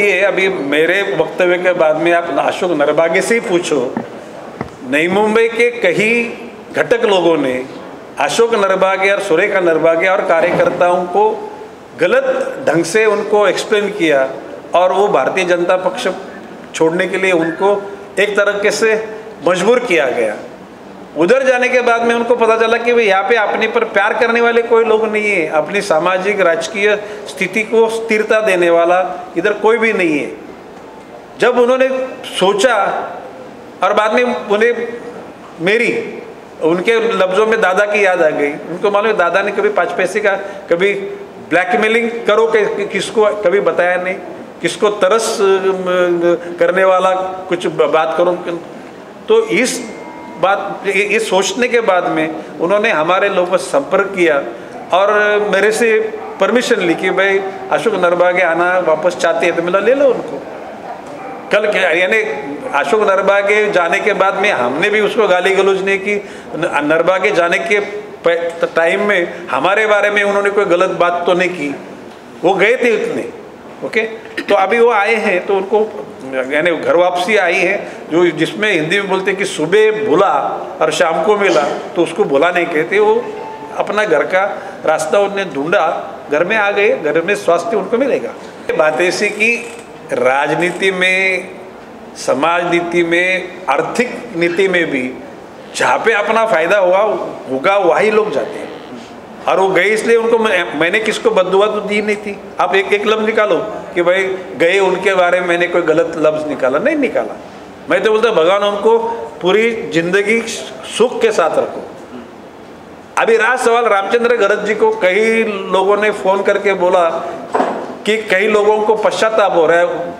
देखिए अभी मेरे वक्तव्य के बाद में आप अशोक नरबागे से ही पूछो। नई मुंबई के कई घटक लोगों ने अशोक नरबागे और सुरेखा नरबागे और कार्यकर्ताओं को गलत ढंग से उनको एक्सप्लेन किया और वो भारतीय जनता पक्ष छोड़ने के लिए उनको एक तरीके से मजबूर किया गया। उधर जाने के बाद में उनको पता चला कि भाई यहाँ पे अपने पर प्यार करने वाले कोई लोग नहीं है। अपनी सामाजिक राजकीय स्थिति को स्थिरता देने वाला इधर कोई भी नहीं है। जब उन्होंने सोचा और बाद में उन्हें मेरी उनके लफ्ज़ों में दादा की याद आ गई। उनको मालूम है दादा ने कभी पाँच पैसे का कभी ब्लैकमेलिंग करो कि, किसको कभी बताया नहीं। किसको तरस करने वाला कुछ बात करो। तो इस बात, ये सोचने के बाद में उन्होंने हमारे लोगों से संपर्क किया और मेरे से परमिशन ली कि भाई, अशोक नरबागे आना, वापस चाहते हैं तो मिला ले लो उनको। कल यानी अशोक नरबागे जाने के बाद में हमने भी उसको गाली गलौज नहीं की। नरबागे जाने के टाइम में हमारे बारे में उन्होंने कोई गलत बात तो नहीं की। वो गए थे उतने ओके तो अभी वो आए हैं तो उनको, यानी घर वापसी आई है जो जिसमें हिंदी में बोलते हैं कि सुबह भूला और शाम को मिला तो उसको भूला नहीं कहते। वो अपना घर का रास्ता उन्हें ढूंढा, घर में आ गए, घर में स्वास्थ्य उनको मिलेगा। बात ऐसी कि राजनीति में, समाज नीति में, आर्थिक नीति में भी जहाँ पे अपना फ़ायदा हुआ, होगा, वही लोग जाते हैं। और वो गए इसलिए उनको मैंने किसको बदुआ तो दी नहीं थी। आप एक एक लफ्ज़ निकालो कि भाई गए उनके बारे में मैंने कोई गलत लफ्ज़ निकाला। नहीं निकाला। मैं तो बोलता भगवान उनको पूरी ज़िंदगी सुख के साथ रखो। अभी राज सवाल रामचंद्र गरज जी को कई लोगों ने फ़ोन करके बोला कि कई लोगों को पश्चाताप हो रहा है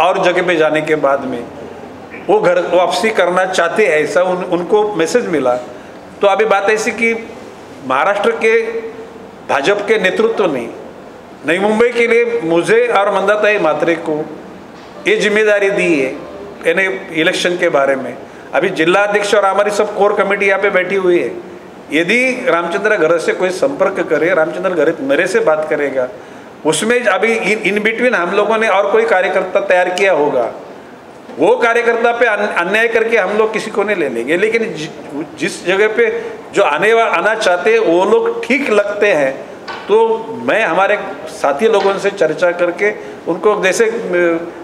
और जगह पे जाने के बाद में। वो घर वापसी करना चाहते हैं ऐसा उन, उनको मैसेज मिला। तो अभी बात ऐसी कि महाराष्ट्र के भाजपा के नेतृत्व ने नई मुंबई के लिए मुझे और मंदाताई मात्रे को ये ज़िम्मेदारी दी है। यानी इलेक्शन के बारे में। अभी जिला अध्यक्ष और हमारी सब कोर कमेटी यहाँ पे बैठी हुई है। यदि रामचंद्र घर से कोई संपर्क करे, रामचंद्र घर मेरे से बात करेगा। उसमें अभी इन इन बिटवीन हम लोगों ने और कोई कार्यकर्ता तैयार किया होगा। वो कार्यकर्ता पे अन्याय करके हम लोग किसी को नहीं ले लेंगे। लेकिन जिस जगह पे जो आने आना चाहते हैं, वो लोग ठीक लगते हैं। तो मैं हमारे साथी लोगों से चर्चा करके उनको जैसे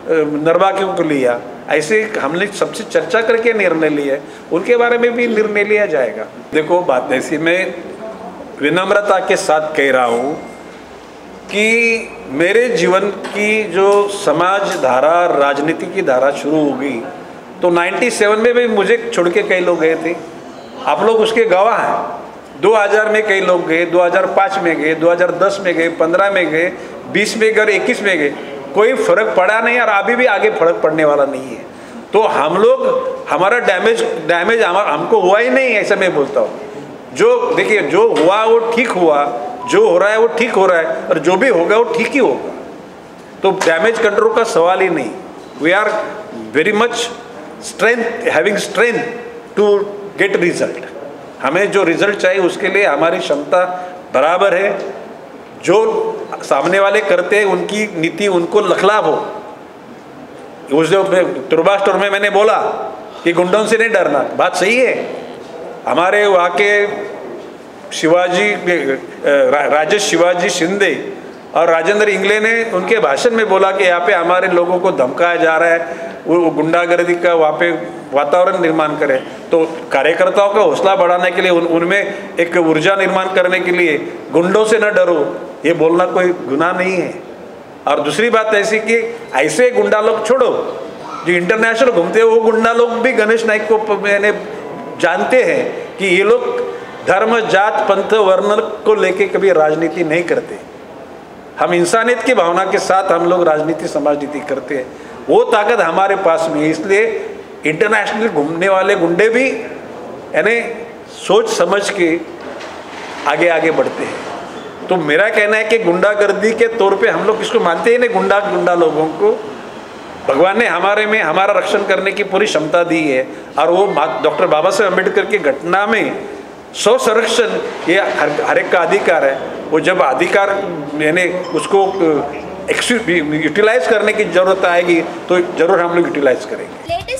नरबाकियों को लिया। ऐसे हमने सबसे चर्चा करके निर्णय लिया उनके बारे में भी निर्णय लिया जाएगा। देखो बात ऐसी मैं विनम्रता के साथ कह रहा हूँ कि मेरे जीवन की जो समाज धारा, राजनीति की धारा शुरू हो गई तो 97 में भी मुझे छोड़ के कई लोग गए थे। आप लोग उसके गवाह हैं। 2000 में कई लोग गए 2005 में गए 2010 में गए 15 में गए 20 में गए 21 में गए। कोई फ़र्क पड़ा नहीं और अभी भी आगे फ़र्क पड़ने वाला नहीं है। तो हम लोग, हमारा डैमेज डैमेज हमको हुआ ही नहीं, ऐसा मैं बोलता हूँ। जो, देखिए, जो हुआ वो ठीक हुआ, जो हो रहा है वो ठीक हो रहा है, और जो भी होगा वो ठीक ही होगा। तो डैमेज कंट्रोल का सवाल ही नहीं। We are very much strength having strength to get result हमें जो रिज़ल्ट चाहिए उसके लिए हमारी क्षमता बराबर है। जो सामने वाले करते उनकी नीति उनको लखलाभ हो। उस तुरबा स्टोर में मैंने बोला कि गुंडों से नहीं डरना, बात सही है। हमारे वहाँ के शिवाजी राजेश शिवाजी शिंदे और राजेंद्र इंगले ने उनके भाषण में बोला कि यहाँ पे हमारे लोगों को धमकाया जा रहा है वो गुंडागर्दी का वहाँ पे वातावरण निर्माण करें। तो कार्यकर्ताओं का हौसला बढ़ाने के लिए, उन, उनमें एक ऊर्जा निर्माण करने के लिए गुंडों से न डरो ये बोलना कोई गुनाह नहीं है। और दूसरी बात ऐसी कि ऐसे गुंडा लोग छोड़ो, जो इंटरनेशनल घूमते हैं, वो गुंडा लोग भी गणेश नाइक को मैंने जानते हैं कि ये लोग धर्म, जात, पंथ वर्ण को लेके कभी राजनीति नहीं करते। हम इंसानियत की भावना के साथ हम लोग राजनीति समाज नीति करते हैं। वो ताकत हमारे पास में है, इसलिए इंटरनेशनल घूमने वाले गुंडे भी यानी सोच समझ के आगे आगे बढ़ते हैं। तो मेरा कहना है कि गुंडागर्दी के तौर पे हम लोग किसको मानते ही? नहीं गुंडा गुंडा लोगों को। भगवान ने हमारे में, हमारा रक्षण करने की पूरी क्षमता दी है। और वो डॉक्टर बाबा साहेब अंबेडकर की घटना में स्व संरक्षण ये हर हर एक का अधिकार है। वो जब अधिकार, यानी उसको यूटिलाइज करने की ज़रूरत आएगी तो ज़रूर हम लोग यूटिलाइज करेंगे।